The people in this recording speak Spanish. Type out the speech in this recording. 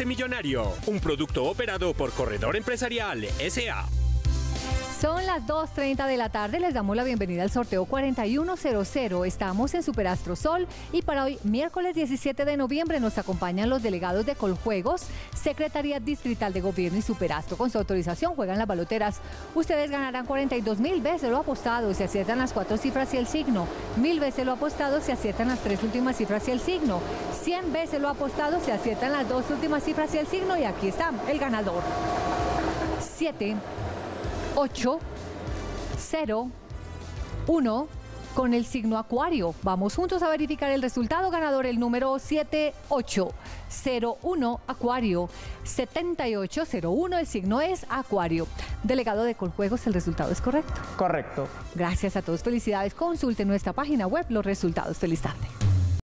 millonario. Un producto operado por Corredor Empresarial SA. Son las 2.30 de la tarde, les damos la bienvenida al sorteo 4100. Estamos en Superastro Sol y para hoy, miércoles 17 de noviembre, nos acompañan los delegados de Coljuegos, Secretaría Distrital de Gobierno y Superastro. Con su autorización juegan las baloteras. Ustedes ganarán 42 mil veces lo apostado si aciertan las cuatro cifras y el signo. Mil veces lo apostado si aciertan las tres últimas cifras y el signo. 100 veces lo apostado si aciertan las dos últimas cifras y el signo. Y aquí está el ganador. 7. 8, 0, 1 con el signo Acuario. Vamos juntos a verificar el resultado ganador, el número 7801 Acuario. 7801, el signo es Acuario. Delegado de Coljuegos, ¿el resultado es correcto? Correcto. Gracias a todos, felicidades. Consulte nuestra página web los resultados. Feliz tarde.